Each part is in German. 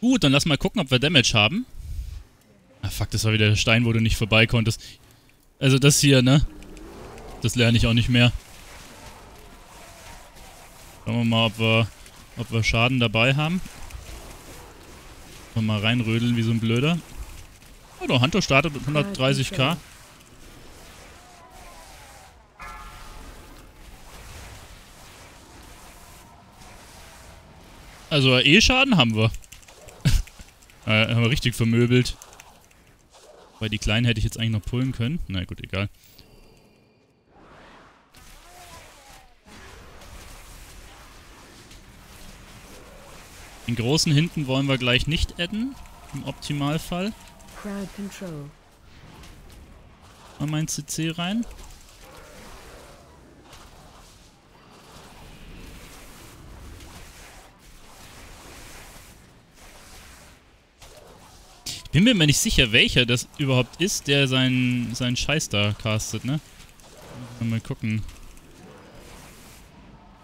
Gut, dann lass mal gucken, ob wir Damage haben. Ah, fuck, das war wieder der Stein, wo du nicht vorbei konntest. Also das hier, ne? Das lerne ich auch nicht mehr. Schauen wir mal, ob wir, ob wir Schaden dabei haben. mal reinrödeln wie so ein Blöder. Oh, der Hunter startet mit 130k. Also E-Schaden haben wir. Äh, haben wir richtig vermöbelt. Weil die Kleinen hätte ich jetzt eigentlich noch pullen können. Na gut, egal. Den großen hinten wollen wir gleich nicht adden. Im Optimalfall. Crowd control. Mal mein CC rein. Bin mir nicht sicher, welcher das überhaupt ist, der seinen, seinen Scheiß da castet, ne? Mal gucken.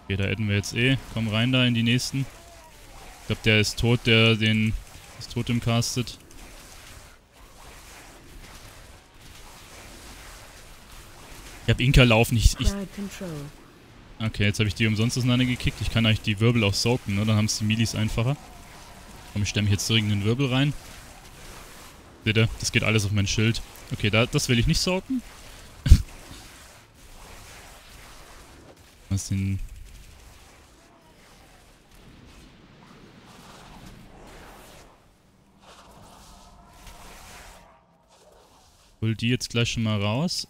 Okay, da hätten wir jetzt eh. Komm rein da in die nächsten. Ich glaube, der ist tot, der den das Totem castet. Ich habe Inka laufen. Ich, ich okay, jetzt habe ich die umsonst auseinandergekickt. Ich kann eigentlich die Wirbel auch soaken, ne? Dann haben es die Milis einfacher. Komm, ich stelle mich jetzt dringend in den Wirbel rein. Ihr? Das geht alles auf mein Schild. Okay, da, das will ich nicht soaken. Was den... Hol die jetzt gleich schon mal raus.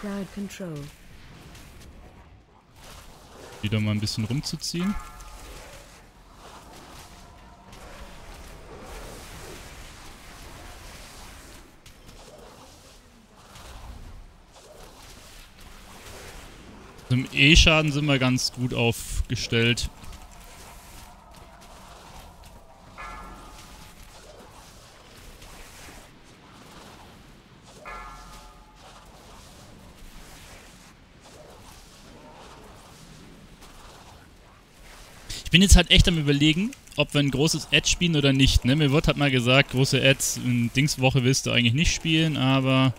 Crowd control. Wieder mal ein bisschen rumzuziehen. Im E-Schaden sind wir ganz gut aufgestellt. Bin jetzt halt echt am überlegen, ob wir ein großes Ad spielen oder nicht. Ne? Mir wird halt mal gesagt, große Ads in Dingswoche willst du eigentlich nicht spielen, aber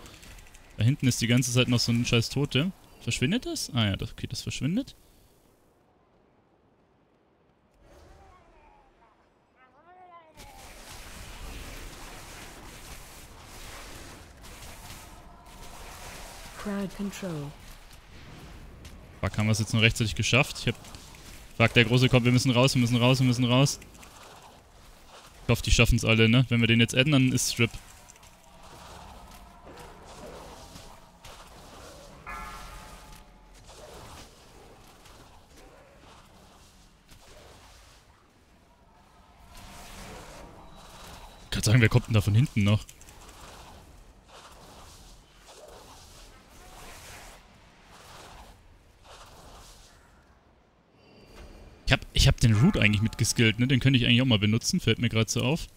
da hinten ist die ganze Zeit noch so ein scheiß Tote. Verschwindet das? Ah ja, das, okay, das verschwindet. Crowd Control. Fuck, haben wir es jetzt noch rechtzeitig geschafft? Ich habe Fuck, der Große kommt, wir müssen raus, wir müssen raus, wir müssen raus. Ich hoffe, die schaffen es alle, ne? Wenn wir den jetzt adden, dann ist Strip. Ich kann sagen, wer kommt denn da von hinten noch? Ich hab, ich hab den Root eigentlich mitgeskillt, ne? Den könnte ich eigentlich auch mal benutzen, fällt mir gerade so auf.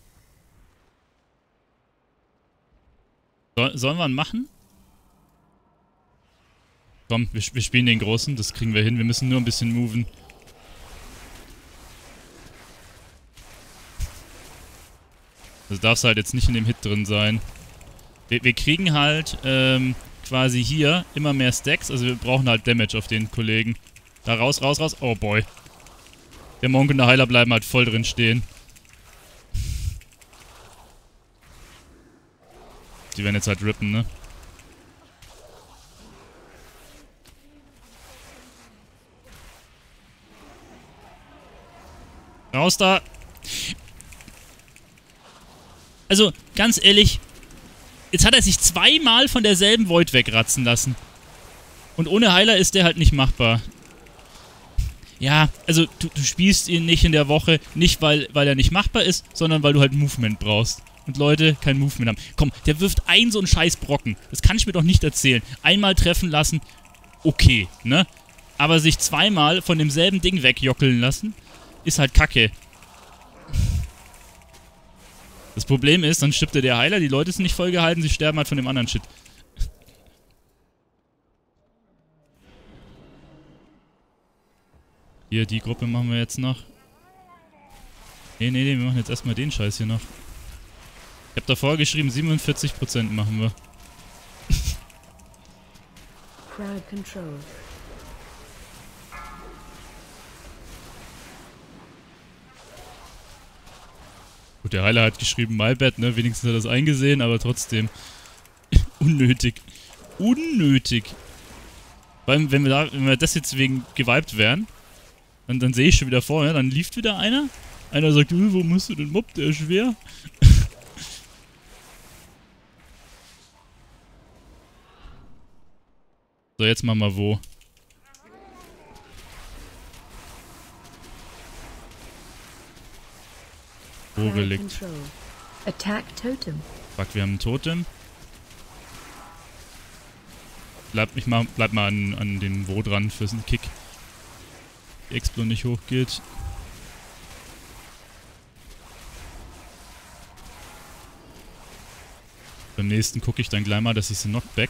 So, sollen wir ihn machen? Komm, wir, wir, spielen den Großen, das kriegen wir hin. Wir müssen nur ein bisschen moven. Das darf halt jetzt nicht in dem Hit drin sein. Wir, wir kriegen halt ähm, quasi hier immer mehr Stacks. Also wir brauchen halt Damage auf den Kollegen. Da raus, raus, raus. Oh boy. Der Monk und der Heiler bleiben halt voll drin stehen. Die werden jetzt halt rippen, ne? Raus da! Also, ganz ehrlich, jetzt hat er sich zweimal von derselben Void wegratzen lassen. Und ohne Heiler ist der halt nicht machbar ja, also du, du, spielst ihn nicht in der Woche, nicht weil, weil er nicht machbar ist, sondern weil du halt Movement brauchst. Und Leute kein Movement haben. Komm, der wirft ein so einen scheiß Brocken. Das kann ich mir doch nicht erzählen. Einmal treffen lassen, okay, ne? Aber sich zweimal von demselben Ding wegjockeln lassen, ist halt kacke. Das Problem ist, dann stirbt der Heiler, die Leute sind nicht vollgehalten, sie sterben halt von dem anderen Shit. Hier, die Gruppe machen wir jetzt noch. Nee, nee, nee, wir machen jetzt erstmal den Scheiß hier noch. Ich habe davor geschrieben, 47% machen wir. Crowd control. Gut, der Heiler hat geschrieben, my bad, ne? Wenigstens hat er das eingesehen, aber trotzdem. Unnötig. Unnötig. Weil, wenn wir, da, wenn wir das jetzt wegen geweibt wären, dann, dann sehe ich schon wieder vor, ja? Dann lief wieder einer. Einer sagt, äh, wo musst du den Mob, der ist schwer. so, jetzt machen wir wo. Wo gelegt. Attack Totem. Fuck, wir haben ein Totem. Bleib, ich mal, bleib mal an, an dem Wo dran für den Kick. Die Explo nicht hochgeht. Beim nächsten gucke ich dann gleich mal, dass ich sie Knockback.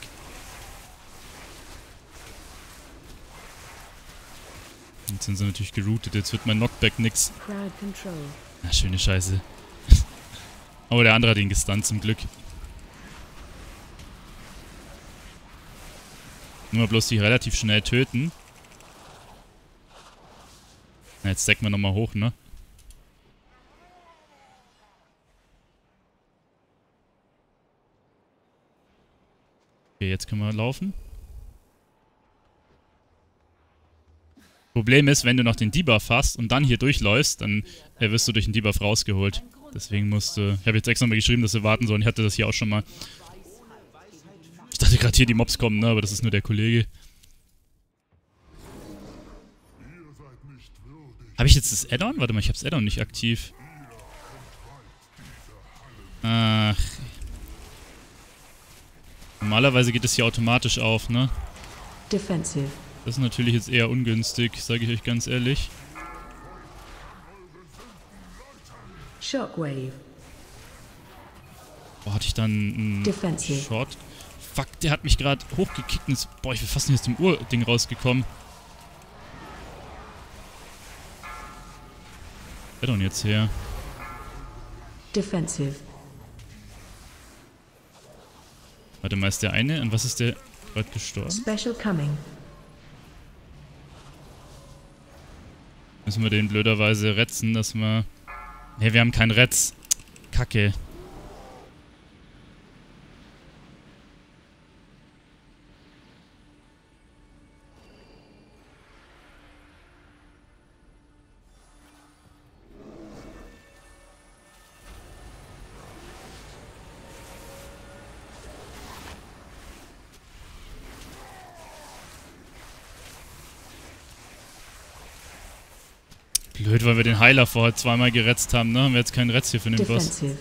Jetzt sind sie natürlich geroutet. Jetzt wird mein Knockback nix. Na, schöne Scheiße. Aber der andere hat ihn gestunt zum Glück. Nur bloß die relativ schnell töten. Jetzt decken wir nochmal hoch, ne? Okay, jetzt können wir laufen. Problem ist, wenn du noch den Debuff hast und dann hier durchläufst, dann äh, wirst du durch den Debuff rausgeholt. Deswegen musst du... Ich habe jetzt extra mal geschrieben, dass wir warten sollen. Ich hatte das hier auch schon mal. Ich dachte gerade hier die Mobs kommen, ne? Aber das ist nur der Kollege. Habe ich jetzt das Add-on? Warte mal, ich habe das Add-on nicht aktiv. Ach, Normalerweise geht es hier automatisch auf, ne? Defensive. Das ist natürlich jetzt eher ungünstig, sage ich euch ganz ehrlich. Shockwave. Boah, hatte ich dann einen Defensive. Short? Fuck, der hat mich gerade hochgekickt und ist, boah, ich bin fast nicht aus dem Urding rausgekommen. Wer denn jetzt her? Defensive. Warte mal, ist der eine? Und was ist der gerade gestorben? Special coming. Müssen wir den blöderweise retzen, dass wir... Ne, wir haben keinen Retz. Kacke. Blöd, weil wir den Heiler vorher zweimal geretzt haben, ne? Haben wir jetzt keinen Retz hier für den Defensive. Boss.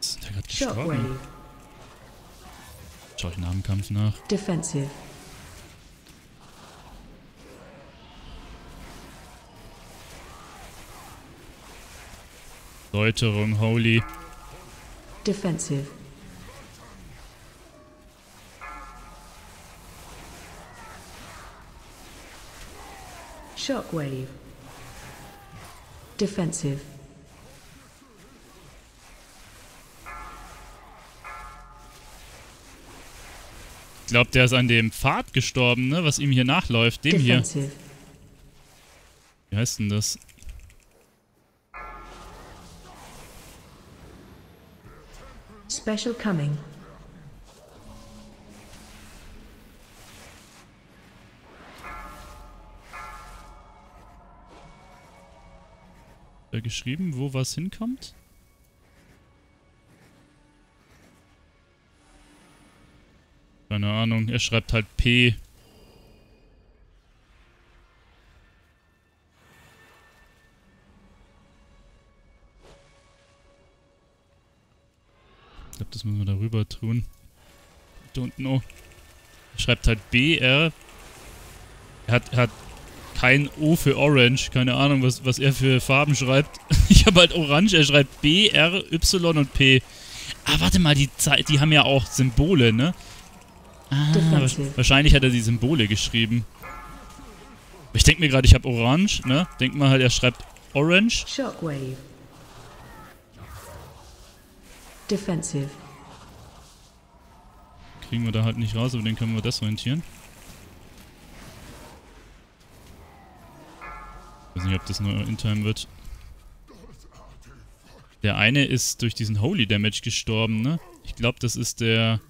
Ist der gerade gestorben? Schau ich nach dem Kampf nach. Defensive. Läuterung, holy. Defensive. Shockwave. Defensive. Ich glaube, der ist an dem Pfad gestorben, ne? Was ihm hier nachläuft. Dem Defensive. hier. Wie heißt denn das? Special coming. Äh, geschrieben, wo was hinkommt? Keine Ahnung, er schreibt halt P. Ich glaube, das müssen wir darüber tun. Don't know. Er schreibt halt B, R. Er hat, er hat kein O für Orange. Keine Ahnung, was, was er für Farben schreibt. Ich habe halt Orange. Er schreibt B, R, Y und P. Ah, warte mal, die, die haben ja auch Symbole, ne? Ah, wahrscheinlich hat er die Symbole geschrieben. Ich denke mir gerade, ich habe Orange, ne? Denk mal halt, er schreibt Orange. Shockwave. Defensive. Kriegen wir da halt nicht raus, aber den können wir desorientieren. Ich weiß nicht, ob das nur in Time wird. Der eine ist durch diesen Holy Damage gestorben, ne? Ich glaube, das ist der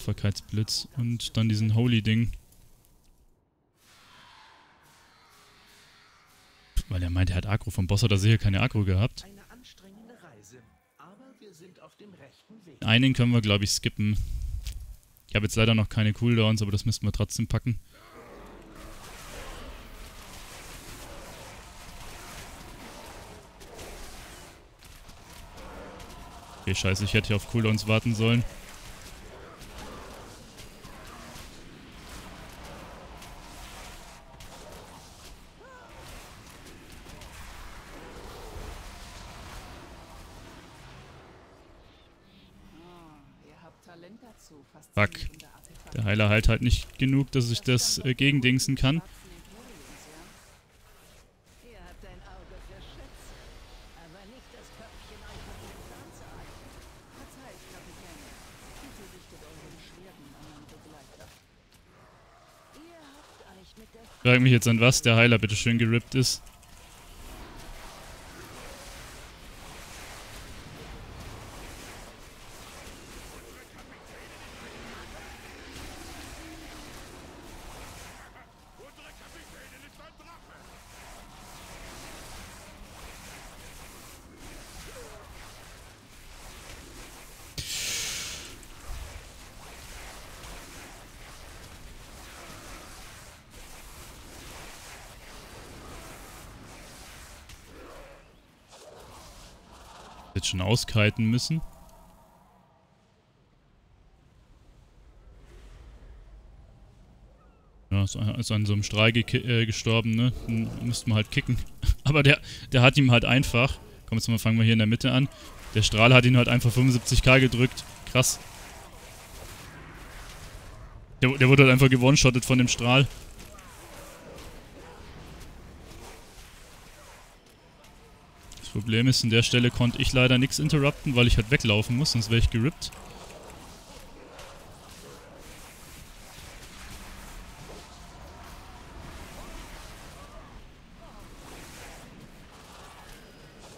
Tapferkeitsblitz und dann diesen Holy-Ding. Weil er meint, er hat Agro. Vom Boss hat er sicher keine Agro gehabt. Einen können wir, glaube ich, skippen. Ich habe jetzt leider noch keine Cooldowns, aber das müssten wir trotzdem packen. Okay, scheiße, ich hätte hier auf Cooldowns warten sollen. Fuck. Der Heiler halt halt nicht genug, dass ich das äh, gegendingsen kann. Frag mich jetzt an was der Heiler bitte schön gerippt ist. Schon auskiten müssen. Ja, ist, an so einem Strahl äh, gestorben, ne? Dann müssten wir halt kicken. Aber der, der hat ihm halt einfach. Komm, jetzt mal fangen wir hier in der Mitte an. Der Strahl hat ihn halt einfach 75k gedrückt. Krass. Der, der wurde halt einfach gewone-shottet von dem Strahl. Problem ist, an der Stelle konnte ich leider nichts interrupten, weil ich halt weglaufen muss, sonst wäre ich gerippt.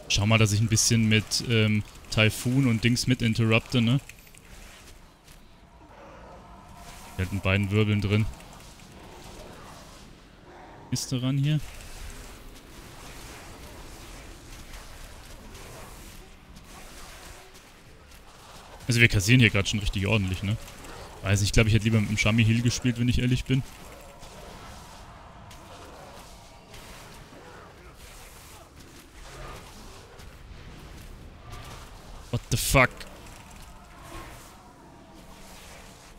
Schau mal, dass ich ein bisschen mit ähm, Typhoon und Dings mit interrupte, ne? Die halten beiden Wirbeln drin. Ist daran hier? Also wir kassieren hier gerade schon richtig ordentlich, ne? Also ich glaube, ich hätte lieber mit dem Shami Heal gespielt, wenn ich ehrlich bin. What the fuck?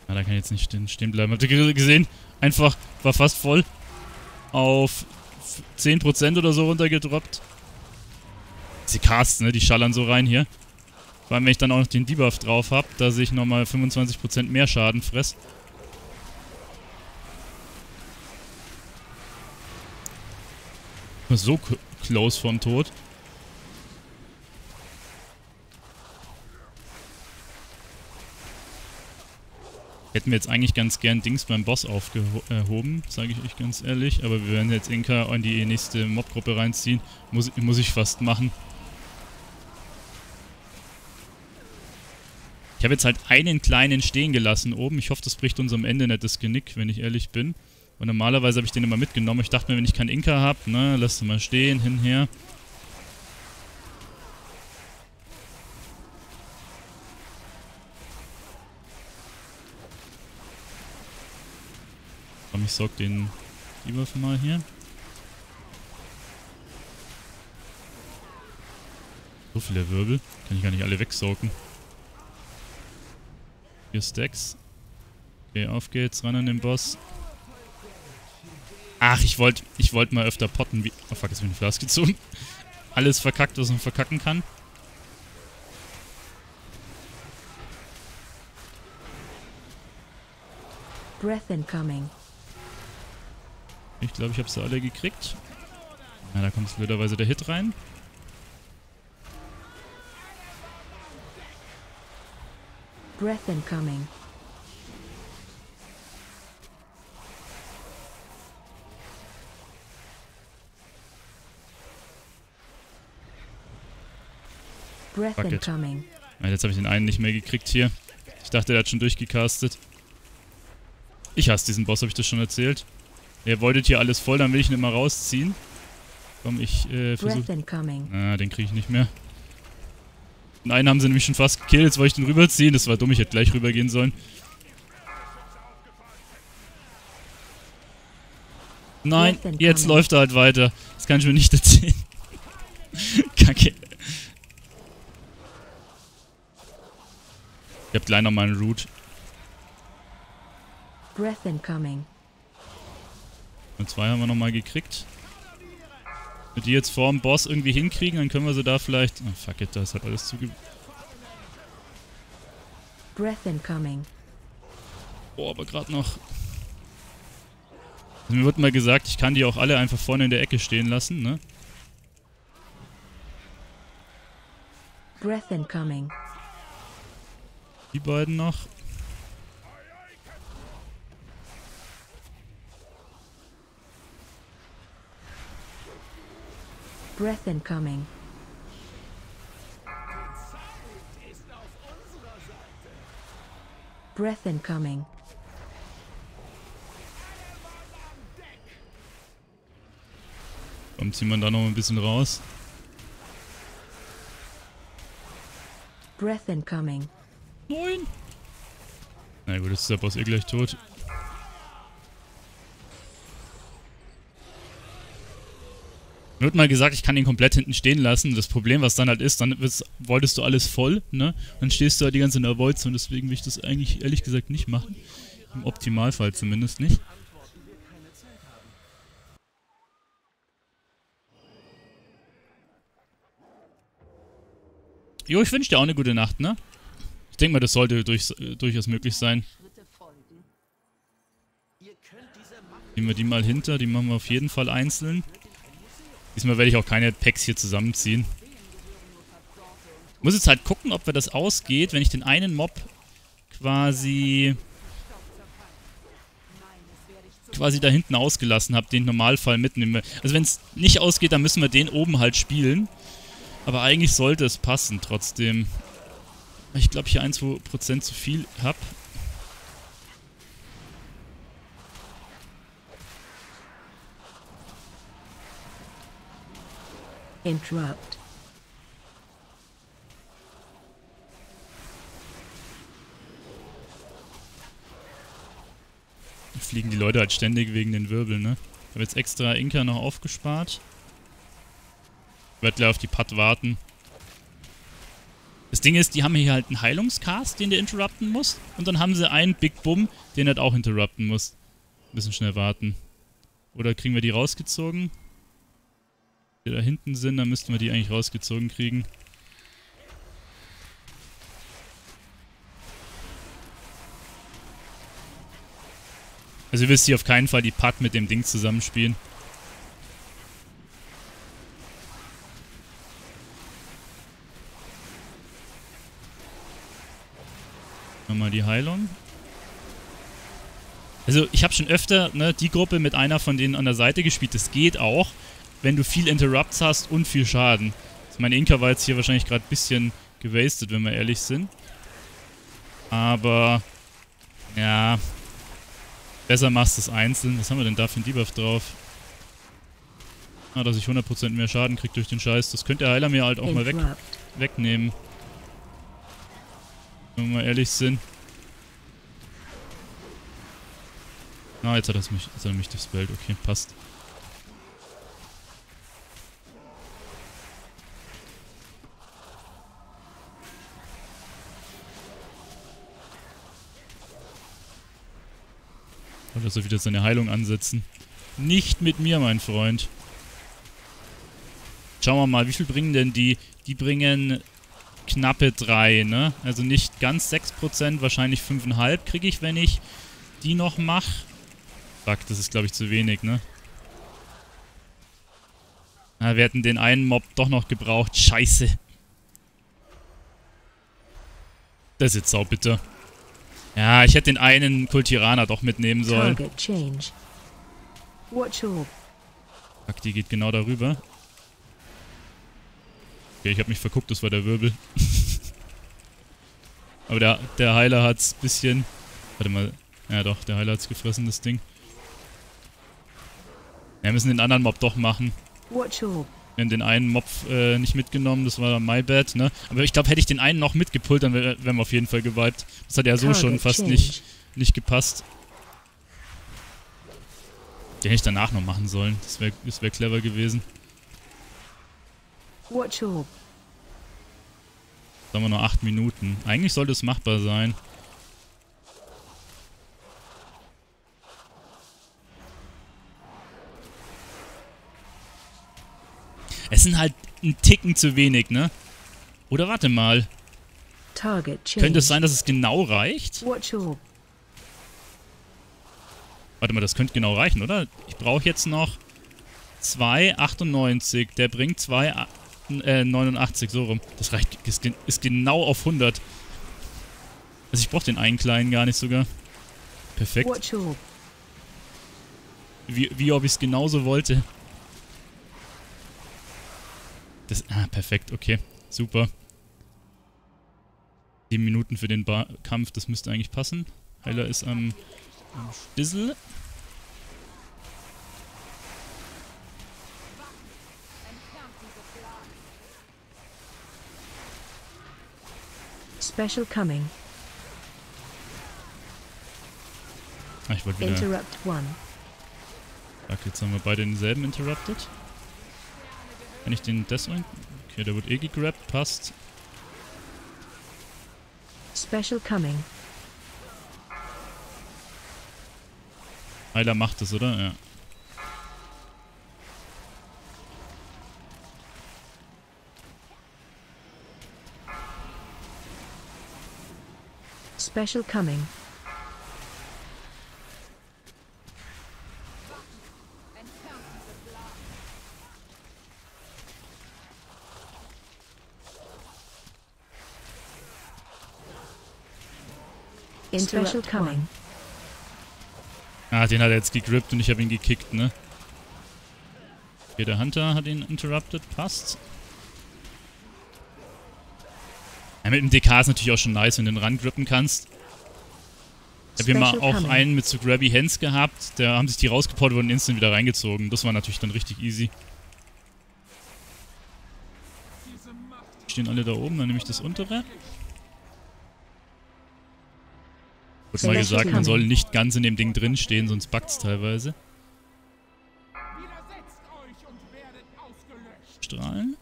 Na, da kann ich jetzt nicht stehen bleiben. Habt ihr gesehen? Einfach, war fast voll auf 10% oder so runtergedroppt. Sie Casts, ne? Die schallern so rein hier. Vor allem, wenn ich dann auch noch den Debuff drauf habe, dass ich nochmal 25% mehr Schaden fress. So close vom Tod. Hätten wir jetzt eigentlich ganz gern Dings beim Boss aufgehoben, sage ich euch ganz ehrlich. Aber wir werden jetzt Inka in die nächste Mobgruppe reinziehen. Muss, muss ich fast machen. Ich habe jetzt halt einen kleinen stehen gelassen oben. Ich hoffe, das bricht uns am Ende nicht das Genick, wenn ich ehrlich bin. Und normalerweise habe ich den immer mitgenommen. Ich dachte mir, wenn ich keinen Inka habe, ne, lass ihn mal stehen, hinher. Komm, ich sorg den Debuff mal hier. So viele Wirbel. Kann ich gar nicht alle wegsaugen. Vier Stacks. Okay, auf geht's, ran an den Boss. Ach, ich wollte ich wollt mal öfter potten. Wie oh fuck, jetzt bin ich Flas gezogen. Alles verkackt, was man verkacken kann. Breath incoming. Ich glaube, ich habe sie alle gekriegt. Na, da kommt blöderweise der Hit rein. Breath incoming. Breath incoming. Ja, jetzt habe ich den einen nicht mehr gekriegt hier. Ich dachte, der hat schon durchgecastet. Ich hasse diesen Boss, habe ich das schon erzählt. Ihr wolltet hier alles voll, dann will ich ihn immer rausziehen. Komm, ich äh, Breath versuche... Ah, den kriege ich nicht mehr. Den einen haben sie nämlich schon fast gekillt, jetzt wollte ich den rüberziehen. Das war dumm, ich hätte gleich rübergehen sollen. Nein, jetzt läuft er halt weiter. Das kann ich mir nicht erzählen. Kacke. Ich hab gleich nochmal einen Root. Und zwei haben wir nochmal gekriegt. Wenn die jetzt vor dem Boss irgendwie hinkriegen, dann können wir sie da vielleicht... Oh, fuck it, da ist halt alles zuge... Breath incoming. Oh, aber gerade noch... Also mir wird mal gesagt, ich kann die auch alle einfach vorne in der Ecke stehen lassen, ne? Breath incoming. Die beiden noch. Breath incoming. Breath incoming. Komm, ziehen wir da noch ein bisschen raus. Breath incoming. Nein! Na gut, ist der Boss eh gleich tot. Wird mal gesagt, ich kann ihn komplett hinten stehen lassen. Das Problem, was dann halt ist, dann wolltest du alles voll, ne? Dann stehst du halt die ganze in der Wolze und deswegen will ich das eigentlich ehrlich gesagt nicht machen. Im Optimalfall zumindest nicht. Jo, ich wünsche dir auch eine gute Nacht, ne? Ich denke mal, das sollte durch, durchaus möglich sein. Nehmen wir die mal hinter, die machen wir auf jeden Fall einzeln. Diesmal werde ich auch keine Packs hier zusammenziehen. Muss jetzt halt gucken, ob wir das ausgeht, wenn ich den einen Mob quasi quasi da hinten ausgelassen habe, den Normalfall mitnehmen. Also wenn es nicht ausgeht, dann müssen wir den oben halt spielen. Aber eigentlich sollte es passen trotzdem. Ich glaube, ich hier 1-2% zu viel hab. Interrupt. Fliegen die Leute halt ständig wegen den Wirbeln, ne? Ich habe jetzt extra Inka noch aufgespart. Ich gleich auf die Putt warten. Das Ding ist, die haben hier halt einen Heilungscast, den der interrupten muss. Und dann haben sie einen Big Bum, den er auch interrupten muss. Müssen schnell warten. Oder kriegen wir die rausgezogen? Die da hinten sind, dann müssten wir die eigentlich rausgezogen kriegen. Also ihr wisst hier auf keinen Fall die Putt mit dem Ding zusammenspielen. Nochmal die Heilung. Also ich habe schon öfter ne, die Gruppe mit einer von denen an der Seite gespielt. Das geht auch, wenn du viel Interrupts hast und viel Schaden. Also meine Inka war jetzt hier wahrscheinlich gerade ein bisschen gewastet, wenn wir ehrlich sind. Aber ja, besser machst du es einzeln. Was haben wir denn da für einen Debuff drauf? Ah, dass ich 100% mehr Schaden krieg durch den Scheiß. Das könnte der Heiler mir halt auch mal weg, wegnehmen. Wenn wir mal ehrlich sind. Ah, jetzt hat, er's mich, jetzt hat er mich dispelled. Okay, passt. Oder so wieder seine Heilung ansetzen. Nicht mit mir, mein Freund. Schauen wir mal, wie viel bringen denn die? Die bringen knappe 3, ne? Also nicht ganz 6%, wahrscheinlich 5,5 kriege ich, wenn ich die noch mache. Fuck, das ist glaube ich zu wenig, ne? Ah, wir hätten den einen Mob doch noch gebraucht. Scheiße. Das ist jetzt sau bitter. Ja, ich hätte den einen Kultiraner doch mitnehmen sollen. Fuck, die geht genau darüber. Okay, ich habe mich verguckt, das war der Wirbel. Aber der, der Heiler hat's bisschen... Warte mal. Ja doch, der Heiler hat's gefressen, das Ding. Ja, wir müssen den anderen Mob doch machen. Watch orb. Wir haben den einen Mob äh, nicht mitgenommen, das war my bad, ne? Aber ich glaube, hätte ich den einen noch mitgepullt, dann wären wär wir auf jeden Fall gewiped. Das hat ja so schon Target fast change. nicht, nicht gepasst. Den hätte ich danach noch machen sollen. Das wäre das wär clever gewesen. Watch haben wir nur 8 Minuten. Eigentlich sollte es machbar sein. Es sind halt ein Ticken zu wenig, ne? Oder warte mal. Könnte es sein, dass es genau reicht? Warte mal, das könnte genau reichen, oder? Ich brauche jetzt noch 2,98. Der bringt 2,89, so rum. Das reicht, ist, ist genau auf 100. Also ich brauche den einen kleinen gar nicht sogar. Perfekt. Wie, wie ob ich es genauso wollte. Das, ah, perfekt, okay. Super. 7 Minuten für den ba Kampf, das müsste eigentlich passen. Heiler ist am, am Stissel. Special coming. Ah, ich wollte wieder... Interrupt one. Fuck, jetzt haben wir beide denselben interrupted. Kann ich den deswegen... Okay, der wird eh gegrabt, passt. Special coming. Heiler macht es, oder? Ja. Special coming. Special coming. Ah, den hat er jetzt gegrippt und ich habe ihn gekickt, ne? Okay, der Hunter hat ihn interrupted, passt. Ja, mit dem DK ist natürlich auch schon nice, wenn du den rangrippen kannst. Ich habe hier mal auch coming. einen mit so grabby Hands gehabt, da haben sich die rausgeport und instant wieder reingezogen. Das war natürlich dann richtig easy. Die stehen alle da oben, dann nehme ich das untere. Wurde mal gesagt, man soll nicht ganz in dem Ding drin stehen, sonst teilweise. Und werdet ausgelöscht. Strahlen.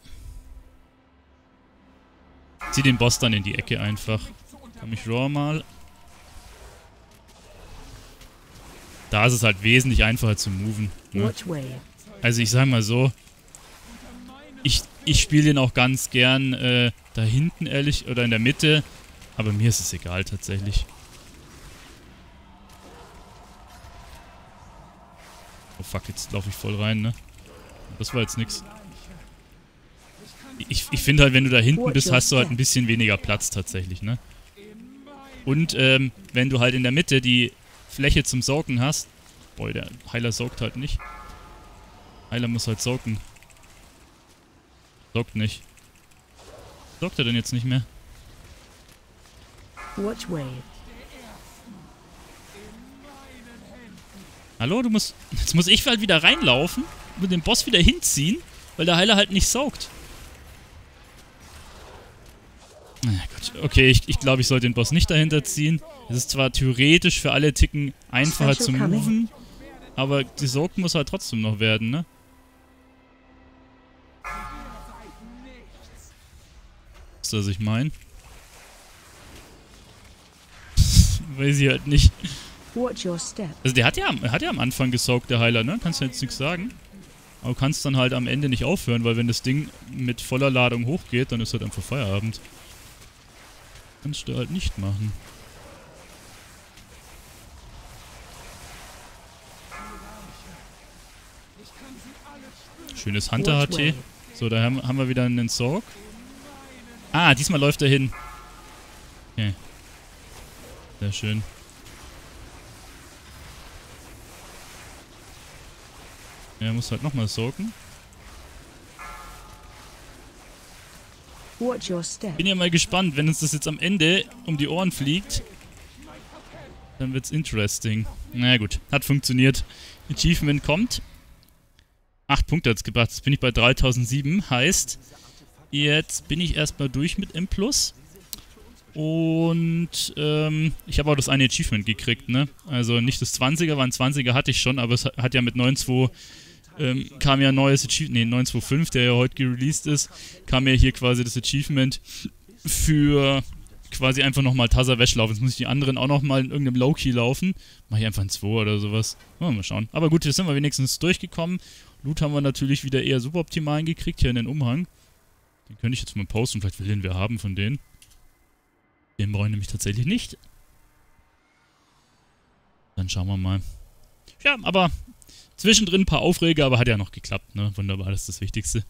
Zieh den Boss dann in die Ecke einfach. Komm ich raw mal. Da ist es halt wesentlich einfacher zu moven. Ne? Also ich sag mal so, ich, ich spiele den auch ganz gern äh, da hinten ehrlich oder in der Mitte, aber mir ist es egal tatsächlich. Oh fuck, jetzt laufe ich voll rein, ne? Das war jetzt nix. Ich, ich finde halt, wenn du da hinten bist, hast du halt ein bisschen weniger Platz tatsächlich, ne? Und ähm, wenn du halt in der Mitte die Fläche zum Saugen hast, boah, der Heiler saugt halt nicht. Heiler muss halt saugen. Saugt nicht. Saugt er denn jetzt nicht mehr? Watch wave. Hallo, du musst. Jetzt muss ich halt wieder reinlaufen und den Boss wieder hinziehen, weil der Heiler halt nicht saugt. Na ja, gut. Okay, ich, ich glaube, ich soll den Boss nicht dahinter ziehen. Es ist zwar theoretisch für alle Ticken einfacher zu moven, aber die Saugt muss halt trotzdem noch werden, ne? Weißt du, was ich meine? Weiß ich halt nicht. Also der hat ja, hat ja am Anfang gesaugt, der Heiler, ne? Kannst du jetzt nichts sagen. Aber kannst dann halt am Ende nicht aufhören, weil wenn das Ding mit voller Ladung hochgeht, dann ist halt einfach Feierabend. Kannst du halt nicht machen. Schönes Hunter-HT. So, da haben, haben wir wieder einen Sorg. Ah, diesmal läuft er hin. Okay. Sehr schön. Er muss halt nochmal sorgen. Bin ja mal gespannt, wenn uns das jetzt am Ende um die Ohren fliegt. Dann wird's interesting. Na gut, hat funktioniert. Achievement kommt. Acht Punkte hat's gebracht. Jetzt bin ich bei 3007. Heißt, jetzt bin ich erstmal durch mit M+. Und ähm, ich habe auch das eine Achievement gekriegt, ne? Also nicht das 20er, weil ein 20er hatte ich schon, aber es hat ja mit 9.2 ähm, kam ja ein neues Achievement, nee, 9.2.5, der ja heute gereleased ist, kam ja hier quasi das Achievement für quasi einfach nochmal Tazza Wäsch laufen. Jetzt muss ich die anderen auch nochmal in irgendeinem Low-Key laufen. Mach ich einfach ein 2 oder sowas. Mal, mal schauen. Aber gut, jetzt sind wir wenigstens durchgekommen. Loot haben wir natürlich wieder eher suboptimal hingekriegt hier in den Umhang. Den könnte ich jetzt mal posten, vielleicht will den wir haben von denen. Den brauche ich nämlich tatsächlich nicht. Dann schauen wir mal. Ja, aber zwischendrin ein paar Aufreger, aber hat ja noch geklappt, ne? Wunderbar, das ist das Wichtigste.